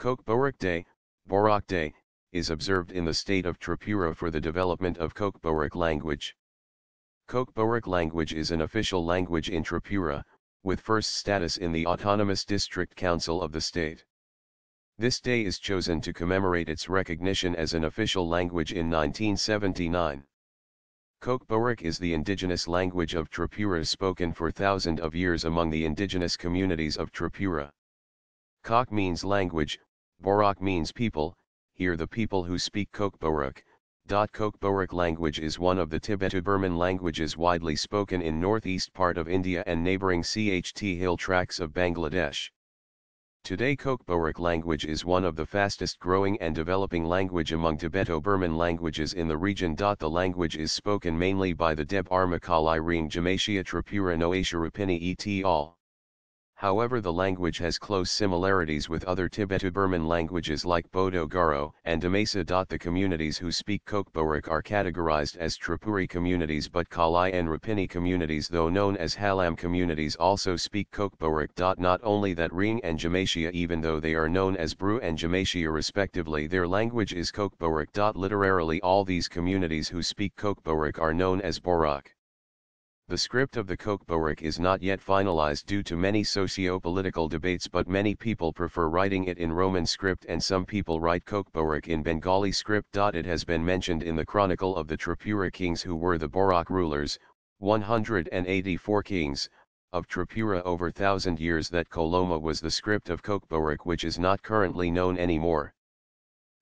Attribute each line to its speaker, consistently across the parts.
Speaker 1: Kokborok Day, Borok Day, is observed in the state of Tripura for the development of Kokborok language. Kokborok language is an official language in Tripura, with first status in the Autonomous District Council of the state. This day is chosen to commemorate its recognition as an official language in 1979. Kokborok is the indigenous language of Tripura spoken for thousands of years among the indigenous communities of Tripura. Kok means language, Borok means people, here the people who speak Kokborok. Kokborok language is one of the Tibeto-Burman languages widely spoken in northeast part of India and neighbouring CHT hill tracts of Bangladesh. Today Kokborok language is one of the fastest growing and developing language among Tibeto-Burman languages in the region. The language is spoken mainly by the Debbarma Kalai Reang Jamatia Tripura Noatia Rupini et al. However the language has close similarities with other Tibeto-Burman languages like Bodo-Garo and Dimasa. The communities who speak Kokborok are categorized as Tripuri communities but Kalai and Rupini communities though known as Halam communities also speak Kokborok. Not only that Reang and Jamatia even though they are known as Bru and Jamatia respectively their language is Kokborok. Literally all these communities who speak Kokborok are known as Borok. The script of the Kokborok is not yet finalized due to many socio-political debates but many people prefer writing it in Roman script and some people write Kokborok in Bengali script. It has been mentioned in the Chronicle of the Tripura kings who were the Borok rulers, 184 kings, of Tripura over thousand years that Koloma was the script of Kokborok which is not currently known anymore.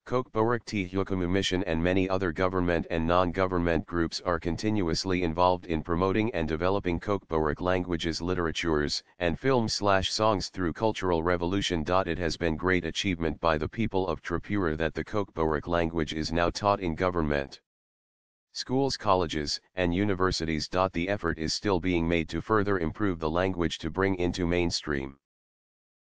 Speaker 1: Kokborok Tei Hukumu Mission and many other government and non-government groups are continuously involved in promoting and developing Kokborok languages literatures and film slash songs through cultural revolution. It has been great achievement by the people of Tripura that the Kokborok language is now taught in government schools colleges and universities. The effort is still being made to further improve the language to bring into mainstream.